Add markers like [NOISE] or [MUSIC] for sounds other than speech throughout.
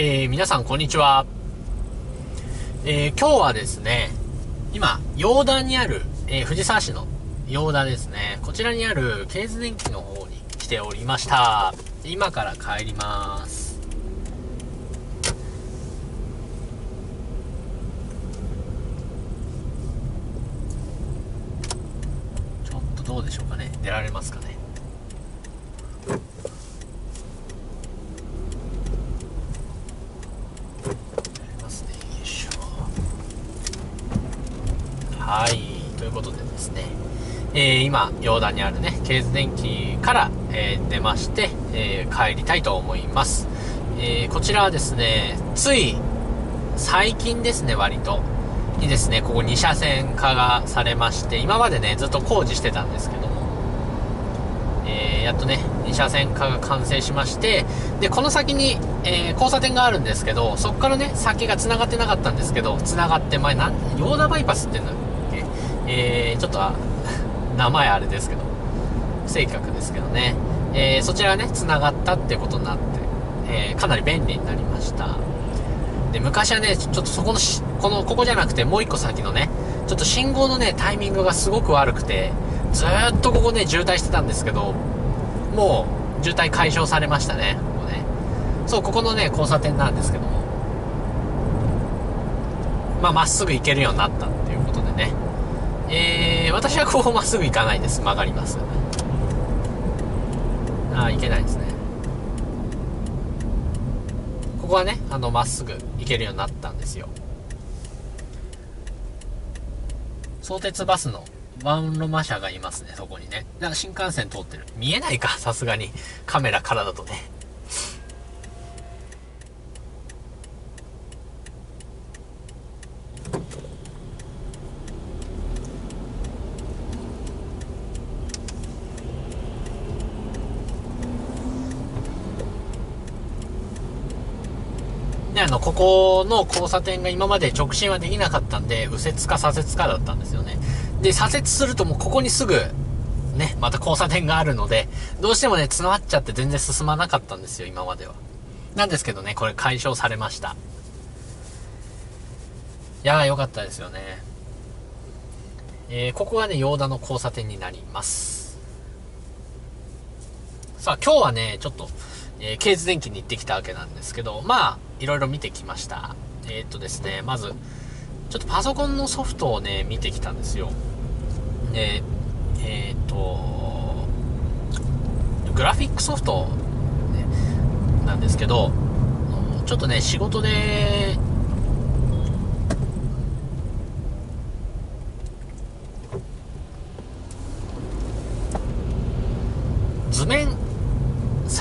えー、皆さんこんにちは。えー、今日はですね、今、洋田にある、えー、藤沢市の洋田ですね、こちらにあるケーズ電機の方に来ておりました。今から帰ります。ちょっとどうでしょうかね。出られますかね。はい。ということでですね、えー、今、洋田にあるね、ケーズ電機から、えー、出まして、えー、帰りたいと思います。えこちらはですね、つい、最近ですね、割と、にですね、ここ2車線化がされまして、今までね、ずっと工事してたんですけども、えやっとね、2車線化が完成しまして、で、この先に、え交差点があるんですけど、そこからね、先が繋がってなかったんですけど、繋がって、前、なん、ヨーダバイパスっていうのえー、ちょっと [LAUGHS] 名前あれですけど、正確ですけどね、えー、そちらがね、繋がったってことになって、えー、かなり便利になりました。で、昔はね、ちょっとそこのしこの、ここじゃなくてもう一個先のね、ちょっと信号のね、タイミングがすごく悪くて、ずっとここね、渋滞してたんですけど、もう、渋滞解消されましたね、ここね。そう、ここのね、交差点なんですけども。まあ、まっすぐ行けるようになったっ。えー、私はこうまっすぐ行かないです。曲がります。ああ、行けないですね。ここはね、あの、まっすぐ行けるようになったんですよ。相鉄バスのワンロマ車がいますね、そこにね。だから新幹線通ってる。見えないか、さすがに。カメラからだとね。で、あの、ここの交差点が今まで直進はできなかったんで、右折か左折かだったんですよね。で、左折するともうここにすぐ、ね、また交差点があるので、どうしてもね、詰まっちゃって全然進まなかったんですよ、今までは。なんですけどね、これ解消されました。いやー、よかったですよね。えー、ここがね、ヨーダの交差点になります。さあ、今日はね、ちょっと、えー、ケーズ電機に行ってきたわけなんですけど、まあ、いろいろ見てきました。えー、っとですね、まず、ちょっとパソコンのソフトをね、見てきたんですよ。で、えー、っと、グラフィックソフト、ね、なんですけど、ちょっとね、仕事で、図面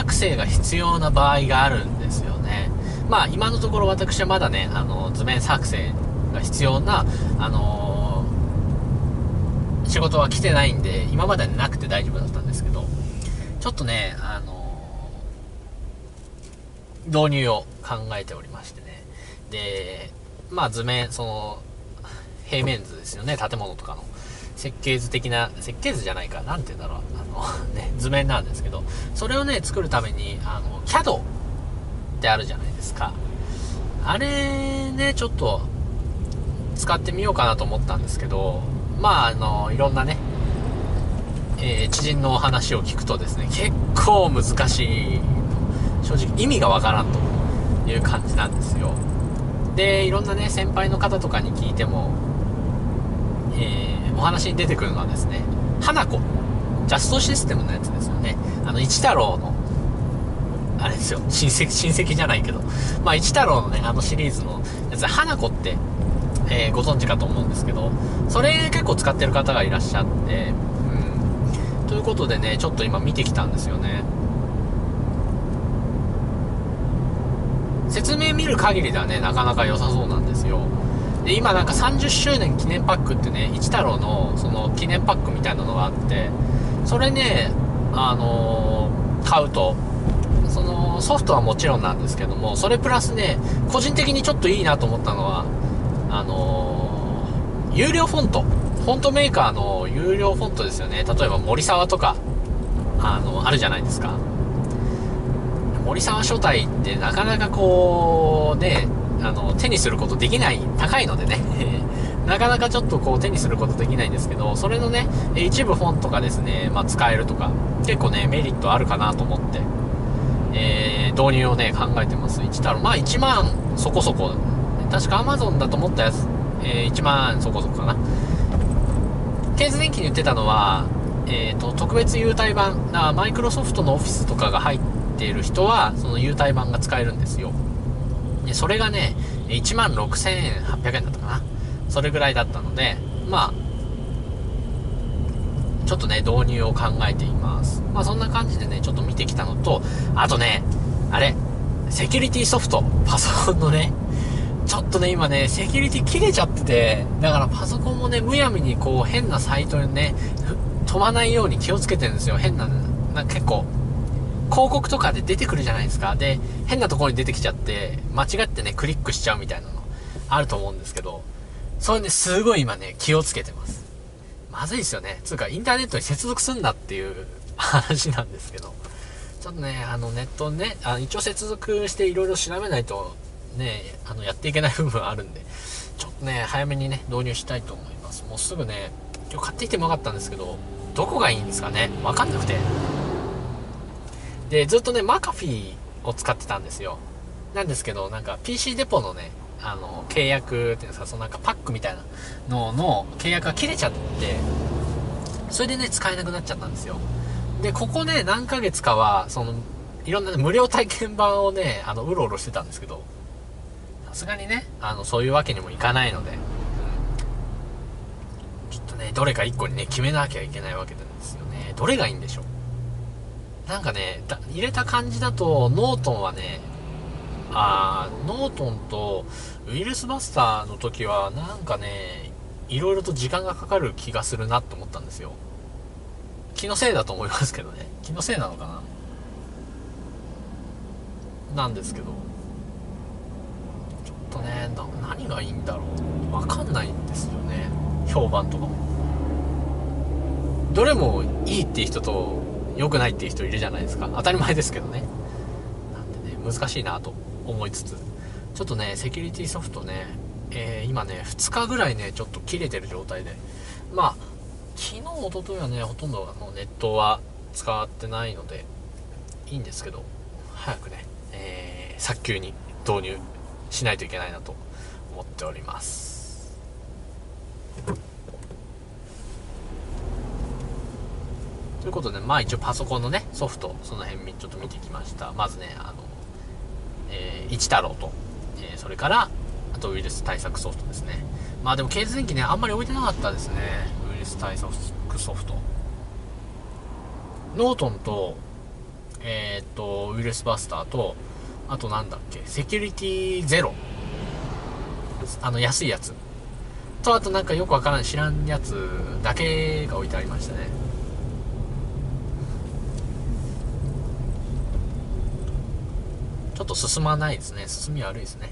作成が必要な場合があるんですよね。まあ今のところ私はまだね、あの図面作成が必要な、あのー、仕事は来てないんで、今までなくて大丈夫だったんですけど、ちょっとね、あのー、導入を考えておりましてね。で、まあ図面、その、平面図ですよね、建物とかの。設計図的な、設計図じゃないか、なんて言うんだろう、あの、[LAUGHS] ね、図面なんですけど、それをね、作るために、あの、CAD ってあるじゃないですか。あれね、ちょっと、使ってみようかなと思ったんですけど、まあ、あの、いろんなね、えー、知人のお話を聞くとですね、結構難しい、正直意味がわからんという感じなんですよ。で、いろんなね、先輩の方とかに聞いても、えー、お話に出てくるのはですね、花子、ジャストシステムのやつですよね。あの、一太郎の、あれですよ、親戚、親戚じゃないけど、まあ、一太郎のね、あのシリーズのやつ、花子って、えー、ご存知かと思うんですけど、それ結構使ってる方がいらっしゃって、うん。ということでね、ちょっと今見てきたんですよね。説明見る限りではね、なかなか良さそうなんですよ。で、今なんか30周年記念パックってね、一太郎のその記念パックみたいなのがあって、それね、あのー、買うと、そのソフトはもちろんなんですけども、それプラスね、個人的にちょっといいなと思ったのは、あのー、有料フォント。フォントメーカーの有料フォントですよね。例えば森沢とか、あの、あるじゃないですか。森沢書体ってなかなかこう、ね、あの、手にすることできない、高いのでね、[LAUGHS] なかなかちょっとこう手にすることできないんですけど、それのね、一部本とかですね、まあ、使えるとか、結構ね、メリットあるかなと思って、えー、導入をね、考えてます。1太郎。まあ1万そこそこ。確か Amazon だと思ったやつ、えー、1万そこそこかな。ケーズ電機に言ってたのは、えーと、特別優待版、マイクロソフトのオフィスとかが入っている人は、その優待版が使えるんですよ。でそれがね、1万6800円だったかな。それぐらいだったので、まあ、ちょっとね、導入を考えています。まあそんな感じでね、ちょっと見てきたのと、あとね、あれ、セキュリティソフト、パソコンのね、ちょっとね、今ね、セキュリティ切れちゃってて、だからパソコンもね、むやみにこう変なサイトにね、飛ばないように気をつけてるんですよ。変な、な結構、広告とかで出てくるじゃないですか。で、変なところに出てきちゃって、間違ってね、クリックしちゃうみたいなの、あると思うんですけど、それね、すごい今ね、気をつけてます。まずいですよね。つうか、インターネットに接続すんなっていう話なんですけど、ちょっとね、あの、ネットね、あ一応接続していろいろ調べないと、ね、あの、やっていけない部分あるんで、ちょっとね、早めにね、導入したいと思います。もうすぐね、今日買ってきてもよかったんですけど、どこがいいんですかね？わかんなくて。で、ずっとね、マカフィーを使ってたんですよ。なんですけど、なんか PC デポのね、あの、契約っていうんですか、そのなんかパックみたいなのの契約が切れちゃって、それでね、使えなくなっちゃったんですよ。で、ここね、何ヶ月かは、その、いろんな、ね、無料体験版をね、あの、うろうろしてたんですけど、さすがにね、あの、そういうわけにもいかないのでちょっと、ね、どれか1個にね、決めなきゃいけないわけなんですよね。どれがいいんでしょう？なんかね、入れた感じだと、ノートンはね、あー、ノートンとウイルスバスターの時は、なんかね、いろいろと時間がかかる気がするなって思ったんですよ。気のせいだと思いますけどね。気のせいなのかな？なんですけど。ちょっとね、何がいいんだろう。わかんないんですよね。評判とかも。どれもいいって人と良くないっていう人いるじゃないですか。当たり前ですけどね。なんでね難しいなと思いつつ。ちょっとねセキュリティソフトね、えー、今ね2日ぐらいねちょっと切れてる状態で。まあ昨日一昨日はねほとんどあのネットは使ってないのでいいんですけど早くね、えー、早急に導入しないといけないなと思っております。ということで、まあ一応パソコンのね、ソフト、その辺ちょっと見てきました。まずね、あの、えー、一太郎と、えー、それから、あとウイルス対策ソフトですね。まあでも、ケース電機ね、あんまり置いてなかったですね。ウイルス対策ソフト。ノートンと、えー、っと、ウイルスバスターと、あとなんだっけ、セキュリティゼロ。あの、安いやつ。と、あとなんかよくわからん知らんやつだけが置いてありましたね。ちょっと進まないですね。進み悪いですね。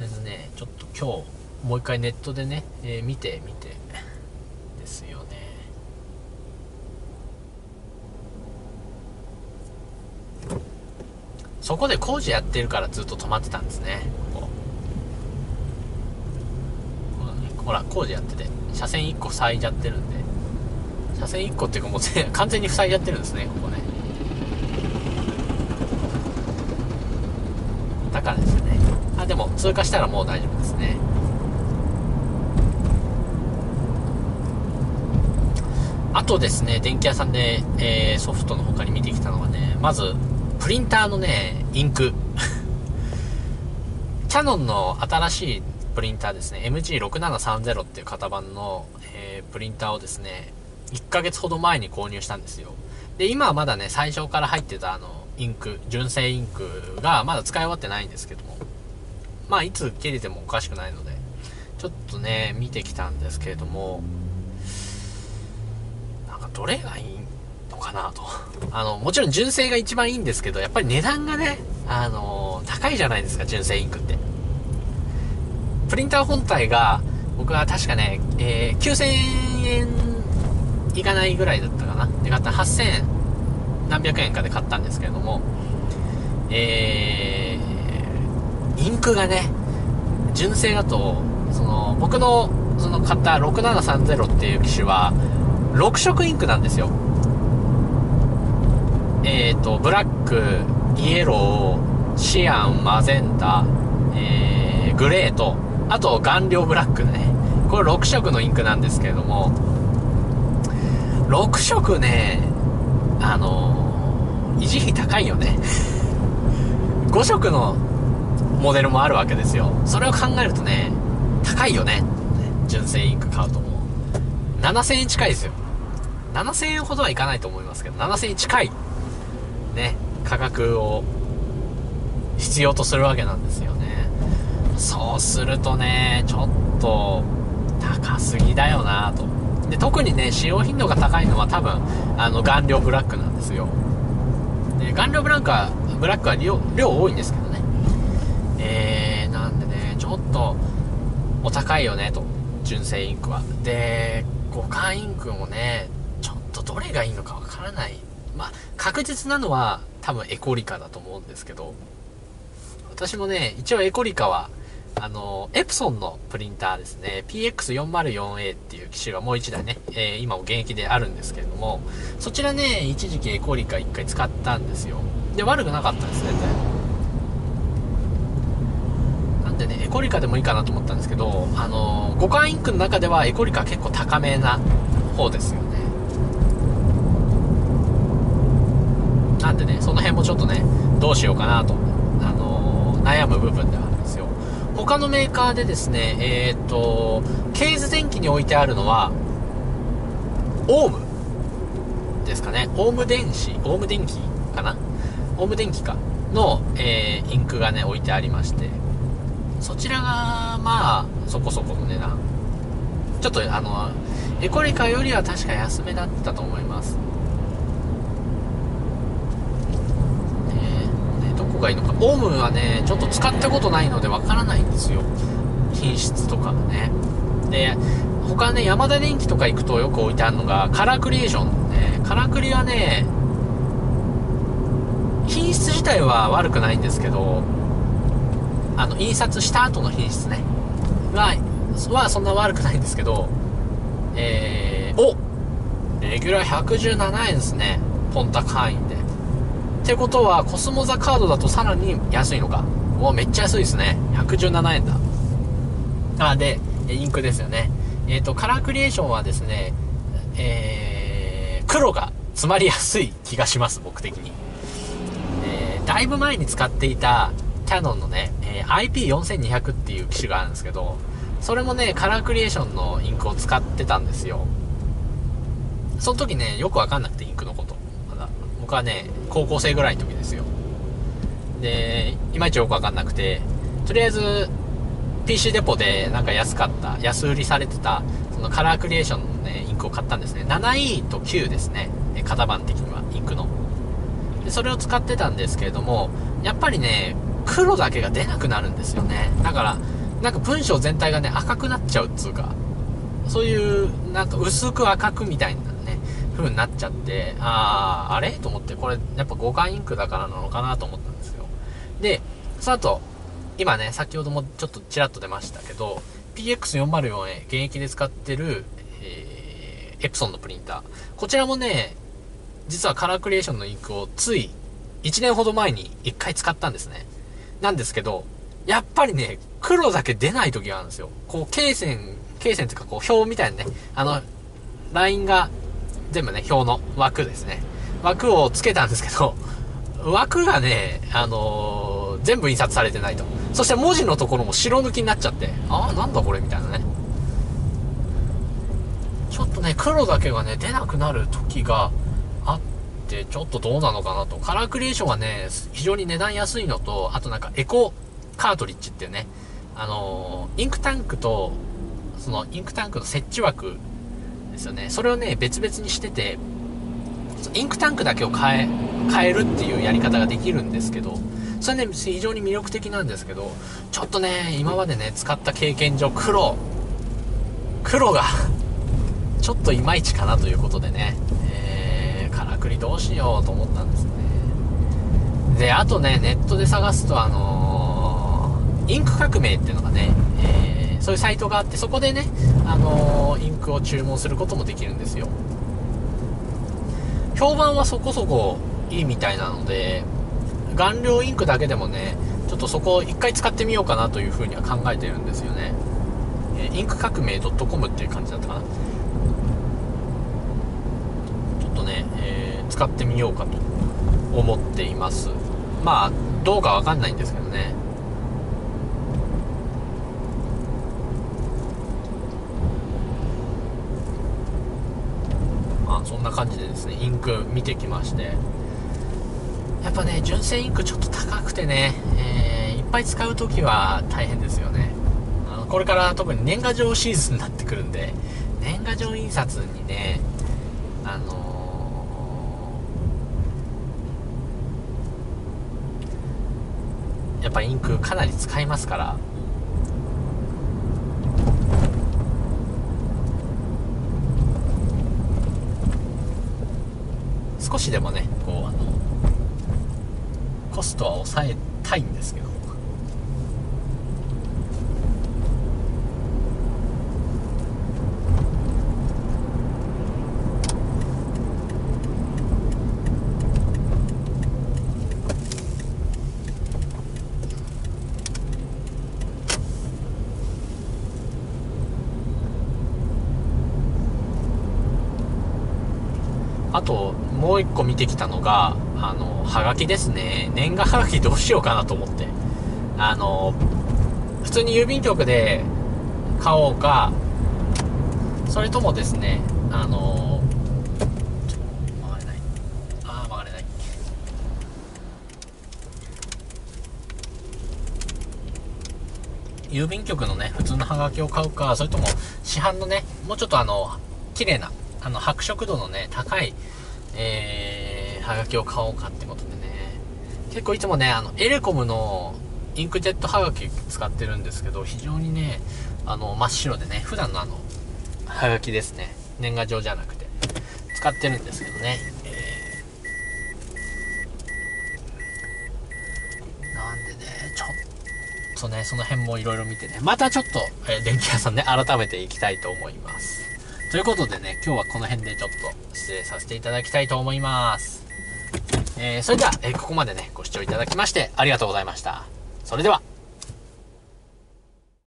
えー、ね、ちょっと今日、もう一回ネットでね、えー、見てみて、ですよね。そこで工事やってるからずっと止まってたんですね。ここほら、工事やってて、車線1個塞いじゃってるんで、車線1個っていうかもう完全に塞いじゃってるんですね、ここね。だからですね。あでも通過したらもう大丈夫ですね。あとですね電気屋さんで、えー、ソフトの他に見てきたのはねまずプリンターのねインク。[LAUGHS] キャノンの新しいプリンターですね。MG6730 っていう型番の、えー、プリンターをですね1ヶ月ほど前に購入したんですよ。で今はまだね最初から入ってたあのインク、純正インクがまだ使い終わってないんですけども、まあいつ切れてもおかしくないので、ちょっとね、見てきたんですけれども、なんかどれがいいのかなと。あの、もちろん純正が一番いいんですけど、やっぱり値段がね、あの高いじゃないですか、純正インクって。プリンター本体が、僕は確かね、えー、9000円いかないぐらいだったかな。で、買った8000円何百円かで買ったんですけれども、えー、インクがね、純正だと、その、僕の、その買った6730っていう機種は、6色インクなんですよ。えっ、ー、と、ブラック、イエロー、シアン、マゼンタ、えー、グレーと、あと顔料ブラックね。これ6色のインクなんですけれども、6色ね、あの維持費高いよね。5色のモデルもあるわけですよ。それを考えるとね、高いよね。純正インク買うともう。7000円近いですよ。7000円ほどはいかないと思いますけど、7000円近い、ね、価格を必要とするわけなんですよね。そうするとね、ちょっと高すぎだよなと。で、特にね、使用頻度が高いのは多分、あの、顔料ブラックなんですよ。で、顔料ブラックは、ブラックは量多いんですけどね。えー、なんでね、ちょっと、お高いよねと。純正インクは。で、互換インクもねちょっと、どれがいいのかわからない。まあ、確実なのは多分エコリカだと思うんですけど、私もね、一応エコリカは、あの、エプソンのプリンターですね、PX404A っていう機種がもう一台ね、えー、今も現役であるんですけれども、そちらね、一時期エコリカ一回使ったんですよ。で、悪くなかったです、全然。なんでね、エコリカでもいいかなと思ったんですけど、あの、互換インクの中ではエコリカ結構高めな方ですよね。なんでね、その辺もちょっとね、どうしようかなと、あの、悩む部分では。他のメーカーでですね、えー、っと、ケーズ電機に置いてあるのは、オウムですかね。オウム電子、オウム電機かなオウム電機か。の、えー、インクがね、置いてありまして、そちらが、まあ、そこそこの値段。ちょっと、あの、エコリカよりは確か安めだったと思います。がいいのか。オウムはね、ちょっと使ったことないのでわからないんですよ。品質とかがね。で、他ね、ヤマダ電機とか行くとよく置いてあるのが、カラークリエーションね。カラクリはね、品質自体は悪くないんですけど、あの、印刷した後の品質ね。は、はそんな悪くないんですけど、えー、おレギュラー117円ですね。ポンタ会員。ってことは、コスモザカードだとさらに安いのか？もうめっちゃ安いですね。117円だ。あ、で、インクですよね。えっ、ー、と、カラークリエーションはですね、えー、黒が詰まりやすい気がします、僕的に。えー、だいぶ前に使っていたキャノンのね、えー、IP4200 っていう機種があるんですけど、それもね、カラークリエーションのインクを使ってたんですよ。その時ね、よくわかんなくてインクのこと。僕はね、高校生ぐらいの時ですよ。で、いまいちよくわかんなくて、とりあえず、PC デポでなんか安かった、安売りされてた、そのカラークリエーションのね、インクを買ったんですね。7E と9ですね。型番的には、インクの。で、それを使ってたんですけれども、やっぱりね、黒だけが出なくなるんですよね。だから、なんか文章全体がね、赤くなっちゃうっつうか、そういう、なんか薄く赤くみたいな風になっちゃって、あー、あれ？と思って、これ、やっぱ互換インクだからなのかなと思ったんですよ。で、その後、今ね、先ほどもちょっとちらっと出ましたけど、PX404A 現役で使ってる、えー、エプソンのプリンター。こちらもね、実はカラークリエーションのインクをつい1年ほど前に1回使ったんですね。なんですけど、やっぱりね、黒だけ出ない時があるんですよ。こう、罫線、罫線っていうかこう、表みたいなね、あの、ラインが全部ね、表の枠ですね。枠をつけたんですけど、枠がね、あのー、全部印刷されてないと。そして文字のところも白抜きになっちゃって、ああ、なんだこれみたいなね。ちょっとね、黒だけがね、出なくなる時があって、ちょっとどうなのかなと。カラークリエーションはね、非常に値段安いのと、あとなんかエコカートリッジっていうね、あのー、インクタンクと、そのインクタンクの設置枠ですよね。それをね、別々にしてて、インクタンクだけを変え、変えるっていうやり方ができるんですけど、それね、非常に魅力的なんですけど、ちょっとね、今までね、使った経験上、黒、黒が [LAUGHS] ちょっといまいちかなということでね、えー、カラくりどうしようと思ったんですね。で、あとね、ネットで探すと、あのー、インク革命っていうのがね、えー、そういうサイトがあって、そこでね、あのー、インクを注文することもできるんですよ。評判はそこそこいいみたいなので、顔料インクだけでもね、ちょっとそこを一回使ってみようかなというふうには考えてるんですよね。えインク革命 .com っていう感じだったかな。ちょっとね、えー、使ってみようかと思っています。まあ、どうかわかんないんですけどね。まあ、そんな感じでですね、インク見てきまして。やっぱね、純正インクちょっと高くてね、えー、いっぱい使うときは大変ですよね。あの、これから特に年賀状シーズンになってくるんで、年賀状印刷にね、あのー、やっぱインクかなり使いますから、少しでもね、こう、あの、コストは抑えたいんですけどあともう一個見てきたのがあの、はがきですね。年賀はがきどうしようかなと思って。あの、普通に郵便局で買おうか、それともですね、あの、曲がれない。ああ、曲がれない。郵便局のね、普通のハガキを買うか、それとも市販のね、もうちょっとあの、綺麗な、あの、白色度のね、高い、えーはがきを買おうかってことでね。結構いつもね、あの、エレコムのインクジェットはがき使ってるんですけど、非常にね、あの、真っ白でね、普段のあの、はがきですね。年賀状じゃなくて、使ってるんですけどね。なんでね、ちょっとね、その辺もいろいろ見てね、またちょっと、えー、電気屋さんね、改めていきたいと思います。ということでね、今日はこの辺でちょっと失礼させていただきたいと思います。えー、それでは、えー、ここまでね、ご視聴いただきましてありがとうございました。それでは。